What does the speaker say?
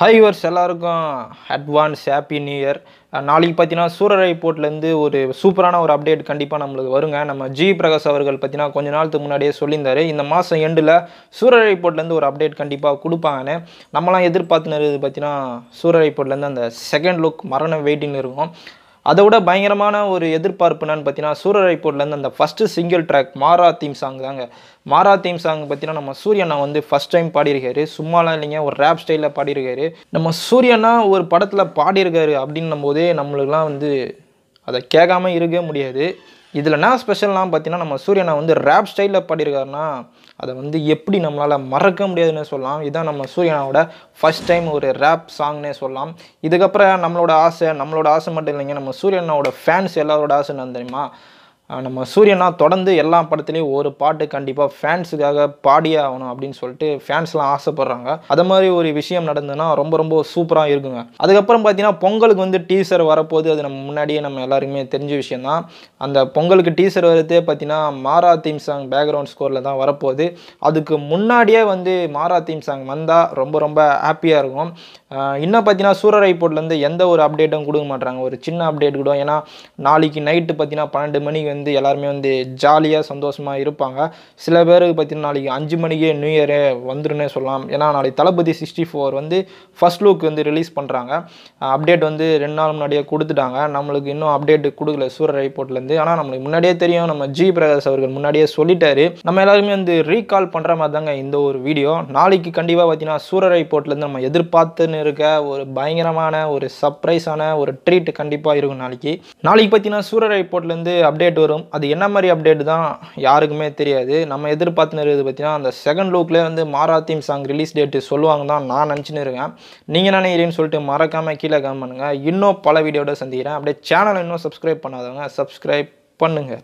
High வர்ஸ் எல்லாருக்கும் advance happy new year நாளைக்கு பார்த்தீங்கன்னா சூரரை போர்ட்லேருந்து ஒரு சூப்பரான ஒரு அப்டேட் கண்டிப்பாக நம்மளுக்கு வருங்க. நம்ம ஜி பிரகாஷ் அவர்கள் பார்த்தீங்கன்னா கொஞ்ச நாளுக்கு முன்னாடியே சொல்லியிருந்தாரு. இந்த மாதம் எண்டில் சூரரை போர்ட்லேருந்து ஒரு அப்டேட் கண்டிப்பாக கொடுப்பாங்கன்னு நம்மலாம் எதிர்பார்த்துனது பார்த்தீங்கன்னா சூரரை போர்ட்லேருந்து அந்த செகண்ட் லுக் மரண வெயிட்டிங் இருக்கும். அதை விட பயங்கரமான ஒரு எதிர்பார்ப்பு என்னன்னு பார்த்தீங்கன்னா சூரரை போர்ட்லேருந்து அந்த first single track Maara theme song தாங்க. மாரா தீம் சாங் பார்த்தீங்கன்னா நம்ம சூரியனா வந்து ஃபஸ்ட் டைம் பாடியிருக்காரு. சும்மாலாம் இல்லைங்க ஒரு ரேப் ஸ்டைலில் பாடியிருக்காரு. நம்ம சூரியனா ஒரு படத்தில் பாடியிருக்காரு அப்படின்னும் போதே நம்மளுக்குலாம் வந்து அதை கேட்காம இருக்கவே முடியாது. இதில் என்ன ஸ்பெஷல்லாம் பார்த்தீங்கன்னா நம்ம சூரியனை வந்து ரேப் ஸ்டைலில் பாடியிருக்காருன்னா அதை வந்து எப்படி நம்மளால் மறக்க முடியாதுன்னு சொல்லலாம். இதுதான் நம்ம சூரியனாவோட ஃபஸ்ட் டைம் ஒரு ரேப் சாங்னே சொல்லலாம். இதுக்கப்புறம் நம்மளோட ஆசை நம்மளோட ஆசை மட்டும் இல்லைங்க நம்ம சூரியனாவோட ஃபேன்ஸ் எல்லாரோட ஆசை என்ன தெரியுமா? நம்ம சூரியனா தொடர்ந்து எல்லா படத்துலேயும் ஒரு பாட்டு கண்டிப்பாக ஃபேன்ஸுக்காக பாடியே ஆகணும் அப்படின்னு சொல்லிட்டு ஃபேன்ஸ்லாம் ஆசைப்படுறாங்க. அது மாதிரி ஒரு விஷயம் நடந்ததுன்னா ரொம்ப ரொம்ப சூப்பராக இருக்குங்க. அதுக்கப்புறம் பார்த்தீங்கன்னா பொங்கலுக்கு வந்து டீசர் வரப்போகுது. அது நம்ம முன்னாடியே நம்ம எல்லாருக்குமே தெரிஞ்ச விஷயம்தான். அந்த பொங்கலுக்கு டீசர் வரதே பார்த்தீங்கன்னா மாரா தீம் சாங் பேக்ரவுண்ட் ஸ்கோரில் தான் வரப்போகுது. அதுக்கு முன்னாடியே வந்து மாரா தீம் சாங் வந்தால் ரொம்ப ரொம்ப ஹாப்பியாக இருக்கும். இன்னும் பார்த்தீங்கன்னா சூரரை போர்ட்லேருந்து எந்த ஒரு அப்டேட்டும் கொடுக்க மாட்டாங்க ஒரு சின்ன அப்டேட் கூட. ஏன்னா நாளைக்கு நைட்டு பார்த்தீங்கன்னா பன்னெண்டு மணிக்கு வந்து எல்லாருமே வந்து ஜாலியாக சந்தோஷமாக இருப்பாங்க. சில பேருக்கு பார்த்தீங்கன்னா நாளைக்கு அஞ்சு மணிக்கே நியூ இயரே வந்துருன்னே சொல்லலாம். ஏன்னா நாளைக்கு தளபதி சிக்ஸ்டி ஃபோர் வந்து ஃபர்ஸ்ட் லுக் வந்து ரிலீஸ் பண்ணுறாங்க அப்டேட் வந்து ரெண்டு நாள் முன்னாடியே கொடுத்துட்டாங்க. நம்மளுக்கு இன்னும் அப்டேட் கொடுக்கல சூரர் போர்ட்லேருந்து ஆனால் நம்மளுக்கு முன்னாடியே தெரியும். நம்ம ஜி பிரகாஷ் அவர்கள் முன்னாடியே சொல்லிட்டாரு. நம்ம எல்லாருமே வந்து ரீகால் பண்ணுற மாதிரி தாங்க இந்த ஒரு வீடியோ நாளைக்கு கண்டிப்பாக பார்த்தீங்கன்னா சூரரை போர்ட்லேருந்து நம்ம எதிர்பார்த்துன்னு இருக்க ஒரு பயங்கரமான ஒரு சர்ப்ரைஸான ஒரு ட்ரீட் கண்டிப்பாக இருக்கும் நாளைக்கு. நாளைக்கு பார்த்தீங்கன்னா சூரரை போர்ட்லேருந்து அப்டேட் வரும். அது என்ன மாதிரி அப்டேட் தான் யாருக்குமே தெரியாது. நம்ம எதிர்பார்த்துன்னு இருக்கிறது பார்த்தீங்கன்னா அந்த செகண்ட் லுக்கில் வந்து Maara theme song release date சொல்லுவாங்க தான் நான் நினச்சின்னு இருக்கேன். நீங்கள் நினைக்கிறீன்னு நினைக்கிறீங்கன்னு சொல்லிட்டு மறக்காமல் கீழே கமெண்ட் பண்ணுங்கள் இன்னும் பல வீடியோட சந்திக்கிறேன். அப்படியே சேனலை இன்னும் சப்ஸ்கிரைப் பண்ணாதவங்க சப்ஸ்கிரைப் பண்ணுங்கள்